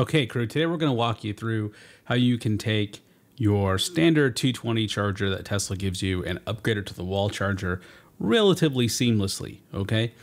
Okay, crew, today we're going to walk you through how you can take your standard 220 charger that Tesla gives you and upgrade it to the wall charger relatively seamlessly, okay?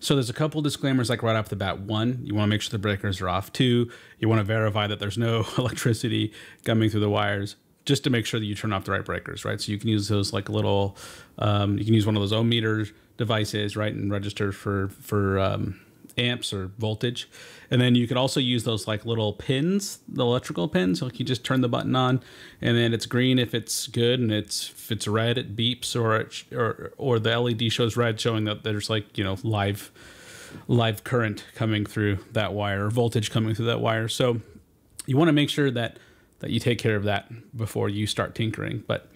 So there's a couple disclaimers like right off the bat. One, you want to make sure the breakers are off. Two, you want to verify that there's no electricity coming through the wires just to make sure that you turn off the right breakers, right? So you can use those like a little, um, you can use one of those ohm meter devices, right, and register for for um, amps or voltage. And then you can also use those like little pins, the electrical pins. Like you just turn the button on, and then it's green if it's good, and it's if it's red it beeps, or it, or or the LED shows red, showing that there's like you know live live current coming through that wire, voltage coming through that wire. So you want to make sure that that you take care of that before you start tinkering. But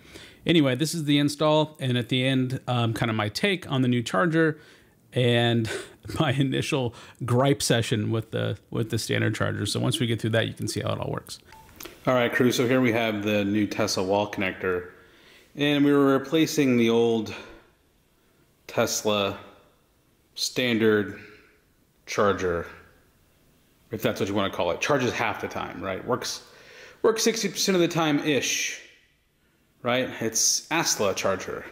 anyway, this is the install, and at the end, um, kind of my take on the new charger and my initial gripe session with the with the standard charger. So once we get through that, you can see how it all works. All right, crew. So here we have the new Tesla wall connector, and we were replacing the old Tesla standard charger, if that's what you want to call it. Charges half the time, right? Works works 60% of the time ish, right? It's Asla charger,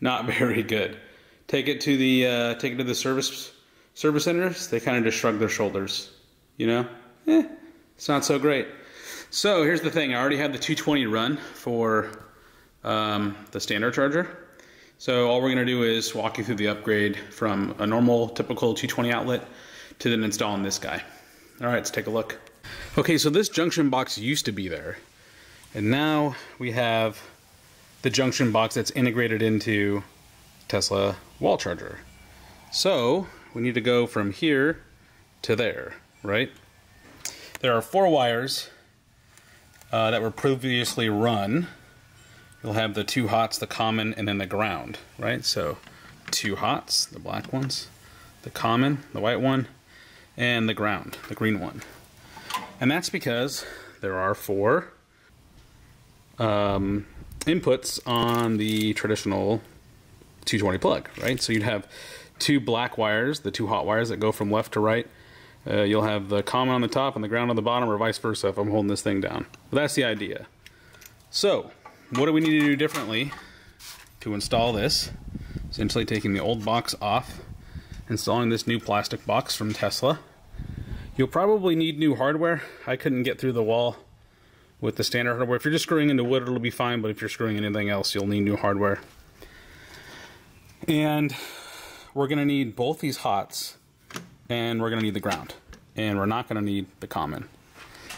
not very good take it to the uh, take it to the service service centers, they kind of just shrug their shoulders. You know, eh, it's not so great. So here's the thing: I already have the 220 run for um, the standard charger. So all we're going to do is walk you through the upgrade from a normal, typical 220 outlet to then installing this guy. All right, let's take a look. Okay, so this junction box used to be there, and now we have the junction box that's integrated into Tesla wall charger. So we need to go from here to there, right? There are four wires uh, that were previously run. You'll have the two hots, the common, and then the ground, right? So two hots, the black ones, the common, the white one, and the ground, the green one. And that's because there are four um, inputs on the traditional 220 plug, right? So you'd have two black wires, the two hot wires that go from left to right. Uh, you'll have the common on the top and the ground on the bottom, or vice versa if I'm holding this thing down. But that's the idea. So, what do we need to do differently to install this? Essentially taking the old box off, installing this new plastic box from Tesla. You'll probably need new hardware. I couldn't get through the wall with the standard hardware. If you're just screwing into wood, it'll be fine, but if you're screwing anything else, you'll need new hardware. And we're going to need both these hots and we're going to need the ground. And we're not going to need the common.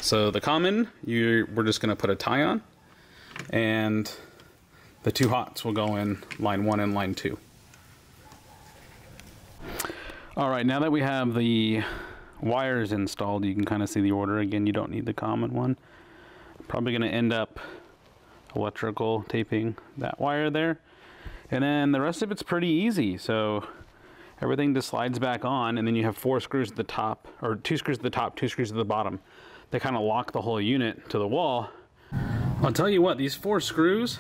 So the common, you we're just going to put a tie on and the two hots will go in line one and line two. All right, now that we have the wires installed, you can kind of see the order. Again, you don't need the common one. Probably going to end up electrical taping that wire there. And then the rest of it's pretty easy. So everything just slides back on and then you have four screws at the top or two screws at the top, two screws at the bottom. They kind of lock the whole unit to the wall. I'll tell you what, these four screws,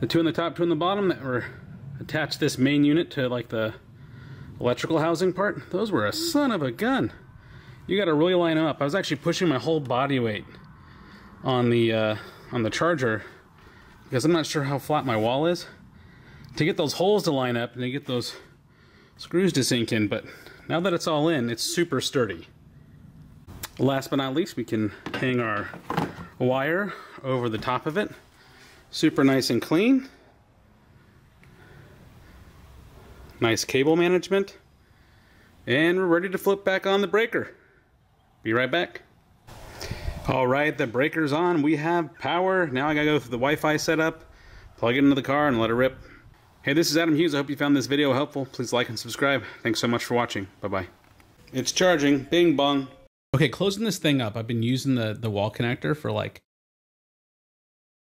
the two on the top, two on the bottom that were attached this main unit to like the electrical housing part, those were a son of a gun. You got to really line them up. I was actually pushing my whole body weight on the uh, on the charger because I'm not sure how flat my wall is. To get those holes to line up and to get those screws to sink in but now that it's all in it's super sturdy. Last but not least we can hang our wire over the top of it. Super nice and clean. Nice cable management. And we're ready to flip back on the breaker. Be right back all right, the breaker's on. We have power. Now I gotta go through the Wi-Fi setup, plug it into the car, and let it rip. Hey, this is Adam Hughes. I hope you found this video helpful. Please like and subscribe. Thanks so much for watching. Bye-bye. It's charging. Bing bong. Okay, closing this thing up. I've been using the, the wall connector for like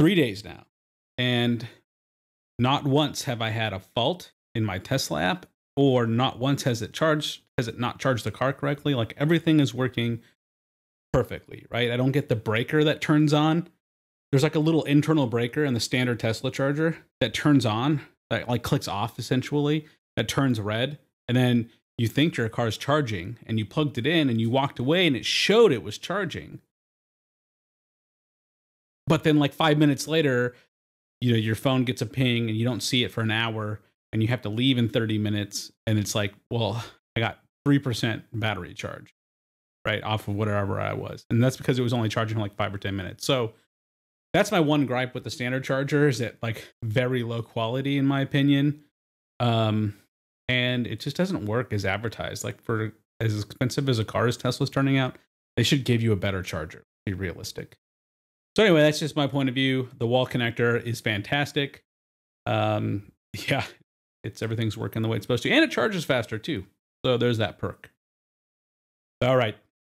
three days now. And not once have I had a fault in my Tesla app, or not once has it charged, has it not charged the car correctly. Like everything is working perfectly, right? I don't get the breaker that turns on. There's like a little internal breaker in the standard Tesla charger that turns on, that like clicks off essentially, that turns red. And then you think your car's charging and you plugged it in and you walked away and it showed it was charging. But then like 5 minutes later, you know, your phone gets a ping and you don't see it for an hour and you have to leave in 30 minutes and it's like, well, I got 3% battery charge right off of whatever I was. And that's because it was only charging like 5 or 10 minutes. So that's my one gripe with the standard charger is that like very low quality in my opinion. Um and it just doesn't work as advertised. Like for as expensive as a car as Tesla's turning out, they should give you a better charger. Be realistic. So anyway, that's just my point of view. The wall connector is fantastic. Um, yeah, it's everything's working the way it's supposed to, and it charges faster too. So there's that perk. All right,